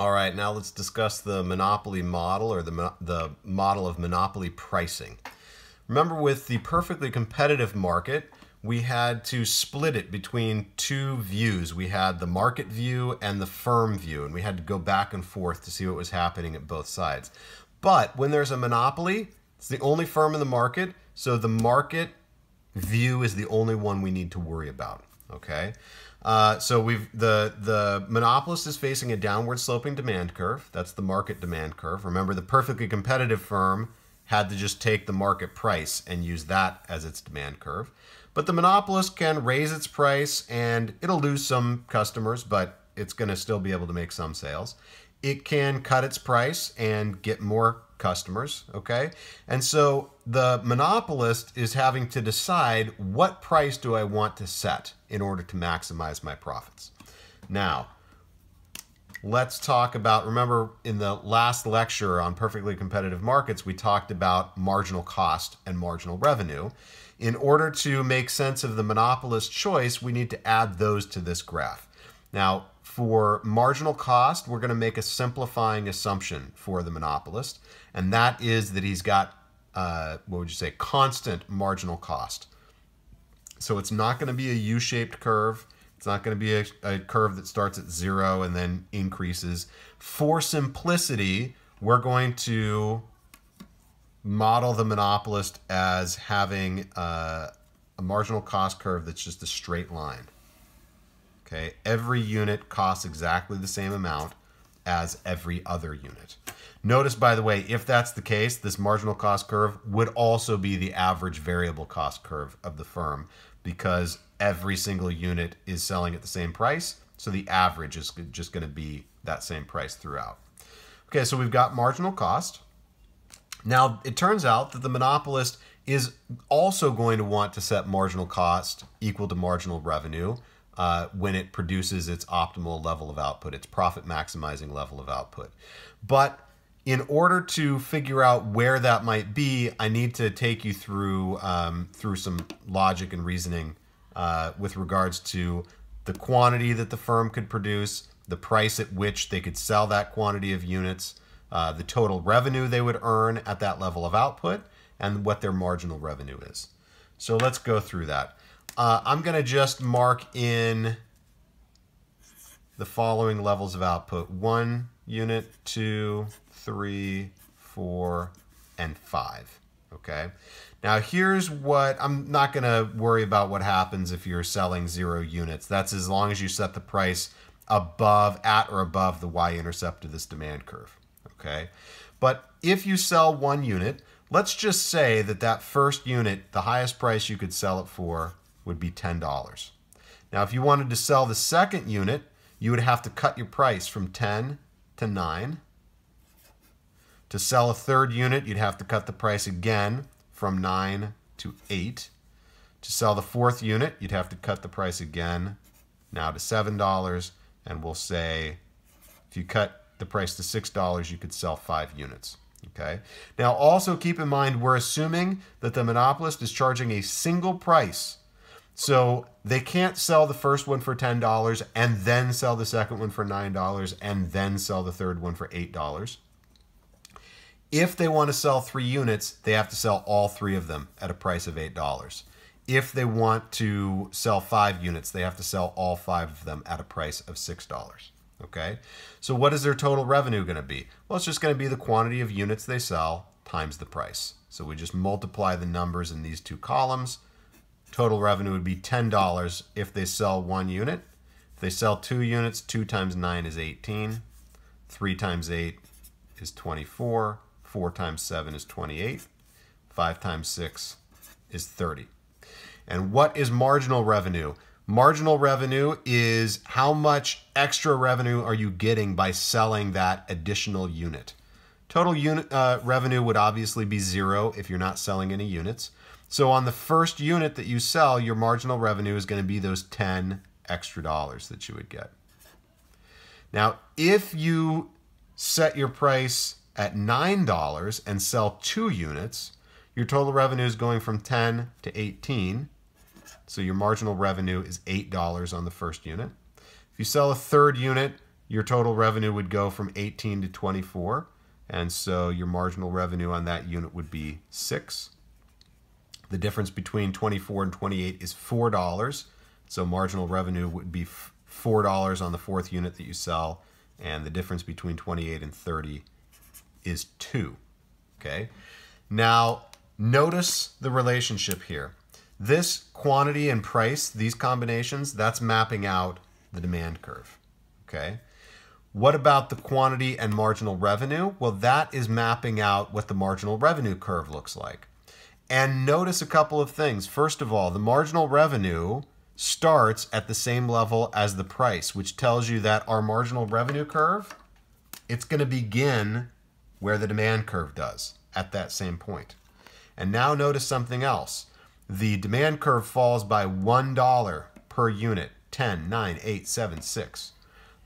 All right, now let's discuss the monopoly model or the, the model of monopoly pricing. Remember with the perfectly competitive market, we had to split it between two views. We had the market view and the firm view, and we had to go back and forth to see what was happening at both sides. But when there's a monopoly, it's the only firm in the market, so the market view is the only one we need to worry about, okay? Uh, so we've the the monopolist is facing a downward sloping demand curve. That's the market demand curve. Remember, the perfectly competitive firm had to just take the market price and use that as its demand curve. But the monopolist can raise its price and it'll lose some customers, but it's going to still be able to make some sales. It can cut its price and get more customers, okay? And so the monopolist is having to decide what price do I want to set in order to maximize my profits. Now, let's talk about, remember in the last lecture on perfectly competitive markets, we talked about marginal cost and marginal revenue. In order to make sense of the monopolist choice, we need to add those to this graph. Now, for marginal cost, we're going to make a simplifying assumption for the monopolist, and that is that he's got, uh, what would you say, constant marginal cost. So it's not going to be a U-shaped curve. It's not going to be a, a, curve that starts at zero and then increases. For simplicity, we're going to model the monopolist as having uh, a marginal cost curve that's just a straight line. Okay, every unit costs exactly the same amount as every other unit. Notice, by the way, if that's the case, this marginal cost curve would also be the average variable cost curve of the firm because every single unit is selling at the same price. So the average is just going to be that same price throughout. Okay, so we've got marginal cost. Now, it turns out that the monopolist is also going to want to set marginal cost equal to marginal revenue uh, when it produces its optimal level of output, its profit maximizing level of output. But in order to figure out where that might be, I need to take you through um, through some logic and reasoning uh, with regards to the quantity that the firm could produce, the price at which they could sell that quantity of units, uh, the total revenue they would earn at that level of output, and what their marginal revenue is. So let's go through that. Uh, I'm going to just mark in the following levels of output. One unit, two, three, four, and five. Okay. Now here's what, I'm not going to worry about what happens if you're selling zero units. That's as long as you set the price above, at or above the y-intercept of this demand curve. Okay. But if you sell one unit, let's just say that that first unit, the highest price you could sell it for would be $10. Now, if you wanted to sell the second unit, you would have to cut your price from 10 to 9. To sell a third unit, you'd have to cut the price again from 9 to 8. To sell the fourth unit, you'd have to cut the price again now to $7. And we'll say if you cut the price to $6, you could sell five units. Okay. Now, also keep in mind, we're assuming that the monopolist is charging a single price so they can't sell the first one for $10 and then sell the second one for $9 and then sell the third one for $8. If they want to sell three units, they have to sell all three of them at a price of $8. If they want to sell five units, they have to sell all five of them at a price of $6. Okay, so what is their total revenue going to be? Well, it's just going to be the quantity of units they sell times the price. So we just multiply the numbers in these two columns total revenue would be $10 if they sell one unit. If they sell two units, 2 times 9 is 18. 3 times 8 is 24. 4 times 7 is 28. 5 times 6 is 30. And what is marginal revenue? Marginal revenue is how much extra revenue are you getting by selling that additional unit. Total unit uh, revenue would obviously be zero if you're not selling any units. So on the first unit that you sell, your marginal revenue is going to be those 10 extra dollars that you would get. Now, if you set your price at $9 and sell two units, your total revenue is going from 10 to 18. So your marginal revenue is $8 on the first unit. If you sell a third unit, your total revenue would go from 18 to 24. And so your marginal revenue on that unit would be 6. The difference between 24 and 28 is $4. So marginal revenue would be $4 on the fourth unit that you sell. And the difference between 28 and 30 is 2. Okay. Now, notice the relationship here. This quantity and price, these combinations, that's mapping out the demand curve. Okay. What about the quantity and marginal revenue? Well, that is mapping out what the marginal revenue curve looks like. And notice a couple of things. First of all, the marginal revenue starts at the same level as the price, which tells you that our marginal revenue curve, it's going to begin where the demand curve does at that same point. And now notice something else. The demand curve falls by $1 per unit, 10, 9, 8, 7, 6.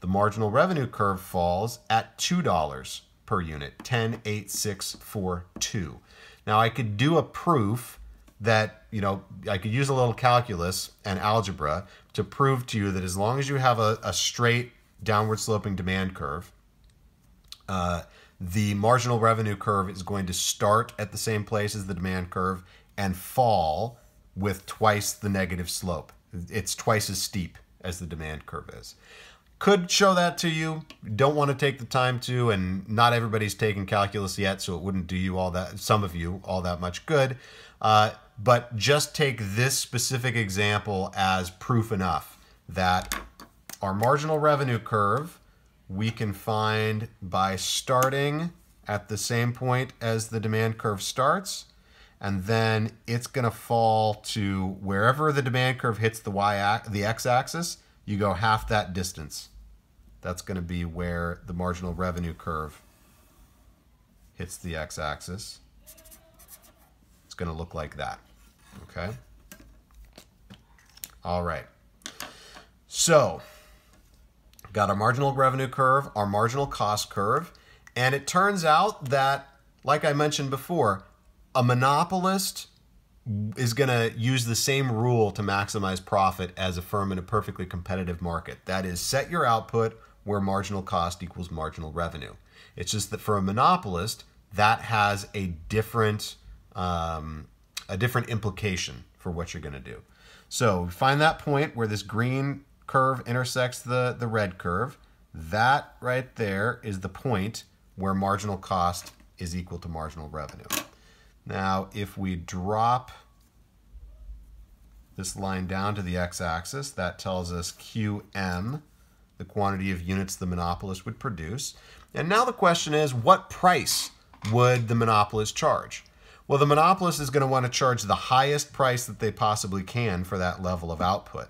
The marginal revenue curve falls at $2 per unit, 10, 8, 6, 4, 2. Now I could do a proof that, you know, I could use a little calculus and algebra to prove to you that as long as you have a, a straight downward sloping demand curve, uh, the marginal revenue curve is going to start at the same place as the demand curve and fall with twice the negative slope. It's twice as steep as the demand curve is could show that to you. Don't want to take the time to, and not everybody's taken calculus yet, so it wouldn't do you all that, some of you, all that much good. Uh, but just take this specific example as proof enough that our marginal revenue curve we can find by starting at the same point as the demand curve starts and then it's going to fall to wherever the demand curve hits the y the x-axis you go half that distance. That's going to be where the marginal revenue curve hits the x-axis. It's going to look like that. Okay? All right. So, got our marginal revenue curve, our marginal cost curve, and it turns out that, like I mentioned before, a monopolist is going to use the same rule to maximize profit as a firm in a perfectly competitive market. That is, set your output where marginal cost equals marginal revenue. It's just that for a monopolist, that has a different um, a different implication for what you're going to do. So find that point where this green curve intersects the, the red curve. That right there is the point where marginal cost is equal to marginal revenue. Now, if we drop this line down to the x-axis, that tells us QM, the quantity of units the monopolist would produce. And now the question is, what price would the monopolist charge? Well, the monopolist is going to want to charge the highest price that they possibly can for that level of output.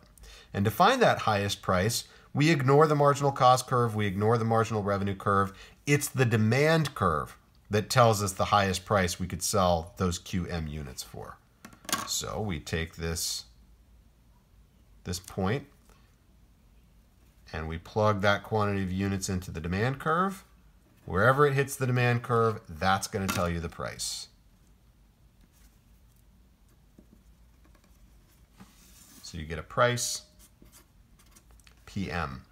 And to find that highest price, we ignore the marginal cost curve, we ignore the marginal revenue curve. It's the demand curve that tells us the highest price we could sell those QM units for. So we take this, this point and we plug that quantity of units into the demand curve. Wherever it hits the demand curve, that's going to tell you the price. So you get a price, PM.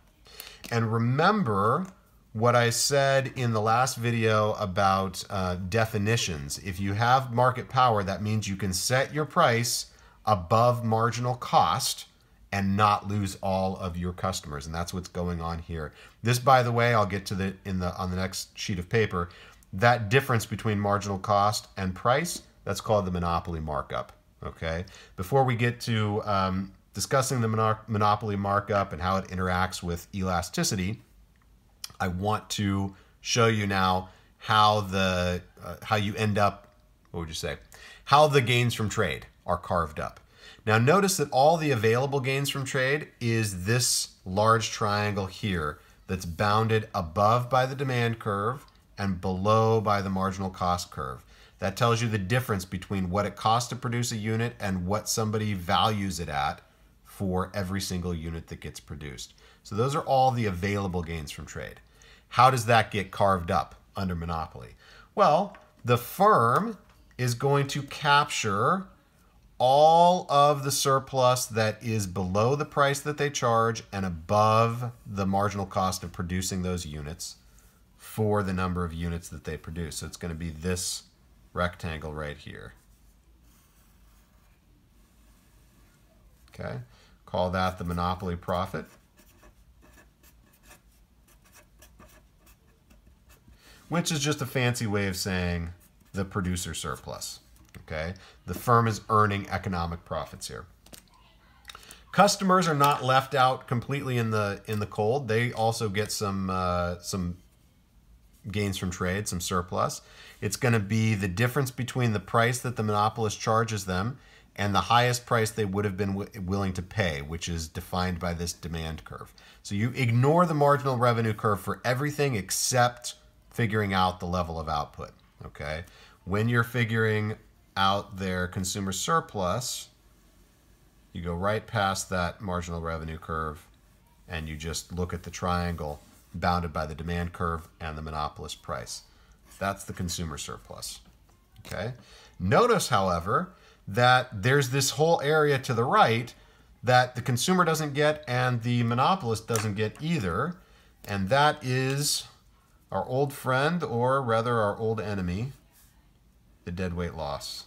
And remember, what I said in the last video about uh, definitions. If you have market power, that means you can set your price above marginal cost and not lose all of your customers and that's what's going on here this by the way i'll get to the in the on the next sheet of paper that difference between marginal cost and price that's called the monopoly markup okay before we get to um, discussing the monopoly markup and how it interacts with elasticity I want to show you now how the uh, how you end up what would you say how the gains from trade are carved up. Now notice that all the available gains from trade is this large triangle here that's bounded above by the demand curve and below by the marginal cost curve. That tells you the difference between what it costs to produce a unit and what somebody values it at for every single unit that gets produced. So those are all the available gains from trade. How does that get carved up under monopoly? Well, the firm is going to capture all of the surplus that is below the price that they charge and above the marginal cost of producing those units for the number of units that they produce. So it's going to be this rectangle right here. Okay, call that the monopoly profit. Which is just a fancy way of saying the producer surplus. Okay, the firm is earning economic profits here. Customers are not left out completely in the in the cold. They also get some uh, some gains from trade, some surplus. It's going to be the difference between the price that the monopolist charges them and the highest price they would have been willing to pay, which is defined by this demand curve. So you ignore the marginal revenue curve for everything except figuring out the level of output. Okay, when you're figuring out their consumer surplus, you go right past that marginal revenue curve and you just look at the triangle bounded by the demand curve and the monopolist price. That's the consumer surplus. Okay. Notice, however, that there's this whole area to the right that the consumer doesn't get and the monopolist doesn't get either. And that is our old friend, or rather our old enemy, the deadweight loss.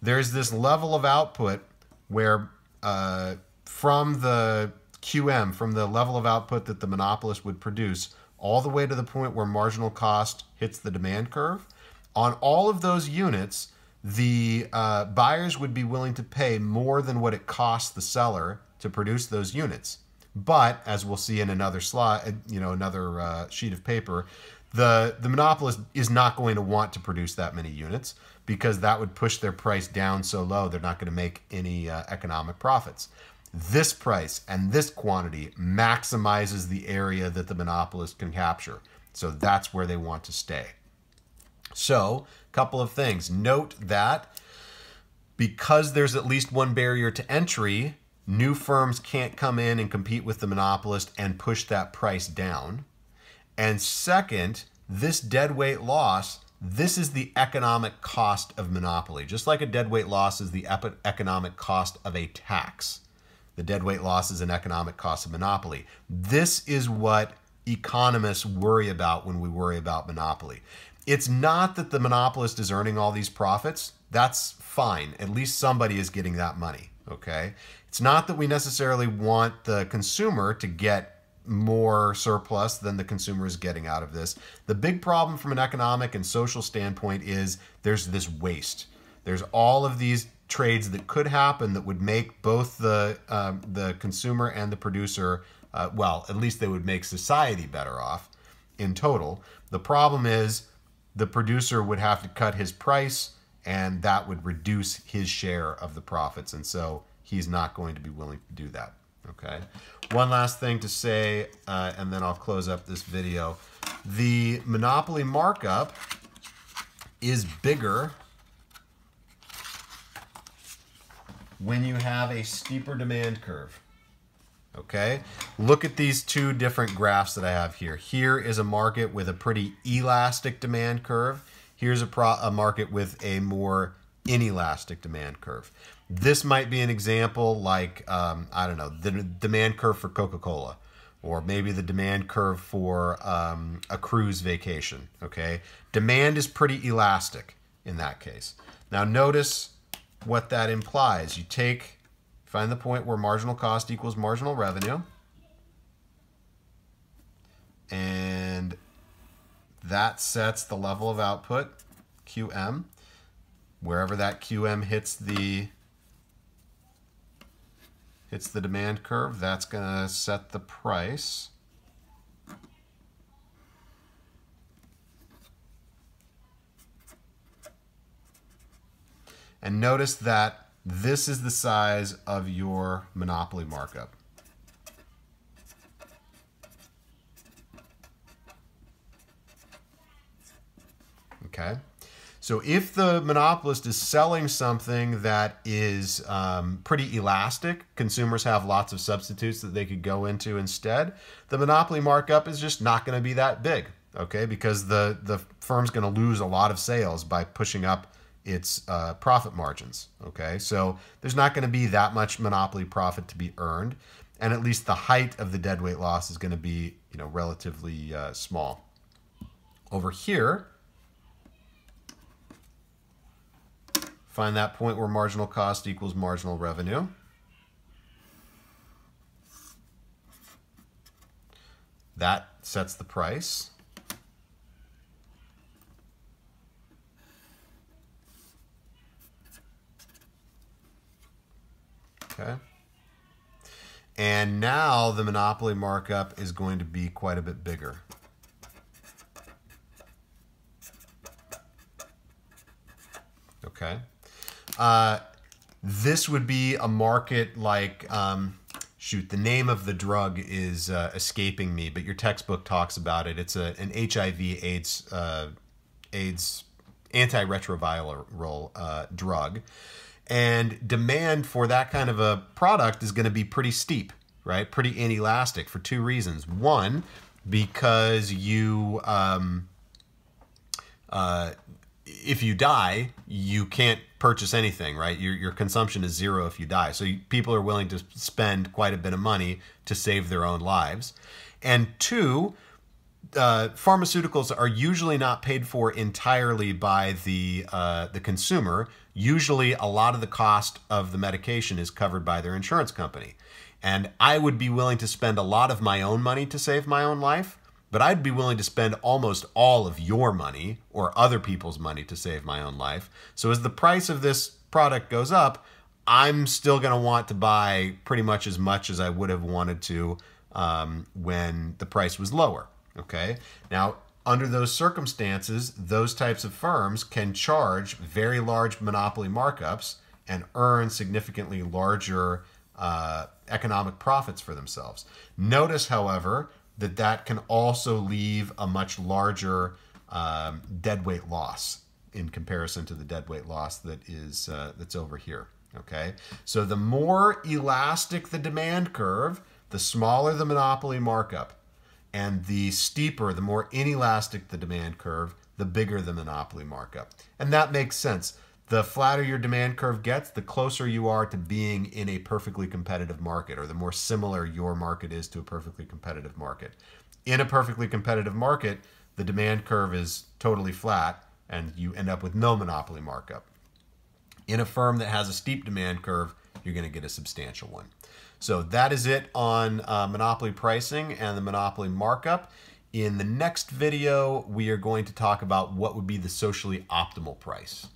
There's this level of output where uh, from the QM, from the level of output that the monopolist would produce, all the way to the point where marginal cost hits the demand curve. On all of those units, the uh, buyers would be willing to pay more than what it costs the seller to produce those units. But as we'll see in another slide, you know, another uh, sheet of paper, the the monopolist is not going to want to produce that many units because that would push their price down so low they're not going to make any uh, economic profits. This price and this quantity maximizes the area that the monopolist can capture. So that's where they want to stay. So, a couple of things. Note that because there's at least one barrier to entry, new firms can't come in and compete with the monopolist and push that price down. And second, this deadweight loss, this is the economic cost of monopoly. Just like a deadweight loss is the economic cost of a tax. The deadweight loss is an economic cost of monopoly. This is what economists worry about when we worry about monopoly. It's not that the monopolist is earning all these profits. That's fine. At least somebody is getting that money, okay? It's not that we necessarily want the consumer to get more surplus than the consumer is getting out of this. The big problem from an economic and social standpoint is there's this waste. There's all of these trades that could happen that would make both the uh, the consumer and the producer uh, well, at least they would make society better off in total. The problem is the producer would have to cut his price, and that would reduce his share of the profits, and so he's not going to be willing to do that. Okay. One last thing to say, uh, and then I'll close up this video. The monopoly markup is bigger when you have a steeper demand curve. Okay, look at these two different graphs that I have here. Here is a market with a pretty elastic demand curve. Here's a, a market with a more inelastic demand curve. This might be an example like, um, I don't know, the demand curve for Coca-Cola or maybe the demand curve for um, a cruise vacation, okay? Demand is pretty elastic in that case. Now notice what that implies. You take, find the point where marginal cost equals marginal revenue. And that sets the level of output, QM. Wherever that QM hits the hits the demand curve, that's going to set the price. And notice that this is the size of your monopoly markup. Okay. So if the monopolist is selling something that is um, pretty elastic, consumers have lots of substitutes that they could go into instead, the monopoly markup is just not going to be that big. okay? Because the, the firm's going to lose a lot of sales by pushing up its uh, profit margins, okay? So there's not going to be that much monopoly profit to be earned, and at least the height of the deadweight loss is going to be, you know, relatively uh, small. Over here, find that point where marginal cost equals marginal revenue. That sets the price. Okay. And now the monopoly markup is going to be quite a bit bigger. Okay. Uh, this would be a market like, um, shoot, the name of the drug is uh, escaping me, but your textbook talks about it. It's a, an HIV AIDS, uh, AIDS antiretroviral uh, drug. And demand for that kind of a product is going to be pretty steep, right? Pretty inelastic for two reasons. One, because you, um, uh, if you die, you can't purchase anything, right? Your, your consumption is zero if you die. So you, people are willing to spend quite a bit of money to save their own lives. And two, uh, pharmaceuticals are usually not paid for entirely by the uh, the consumer. Usually, a lot of the cost of the medication is covered by their insurance company. And I would be willing to spend a lot of my own money to save my own life, but I'd be willing to spend almost all of your money or other people's money to save my own life. So as the price of this product goes up, I'm still going to want to buy pretty much as much as I would have wanted to um, when the price was lower. Okay. Now, under those circumstances, those types of firms can charge very large monopoly markups and earn significantly larger uh, economic profits for themselves. Notice, however, that that can also leave a much larger um, deadweight loss in comparison to the deadweight loss that is uh, that's over here. Okay, so the more elastic the demand curve, the smaller the monopoly markup and the steeper, the more inelastic the demand curve, the bigger the monopoly markup. And that makes sense. The flatter your demand curve gets, the closer you are to being in a perfectly competitive market, or the more similar your market is to a perfectly competitive market. In a perfectly competitive market, the demand curve is totally flat, and you end up with no monopoly markup. In a firm that has a steep demand curve, you're going to get a substantial one. So that is it on uh, monopoly pricing and the monopoly markup. In the next video, we are going to talk about what would be the socially optimal price.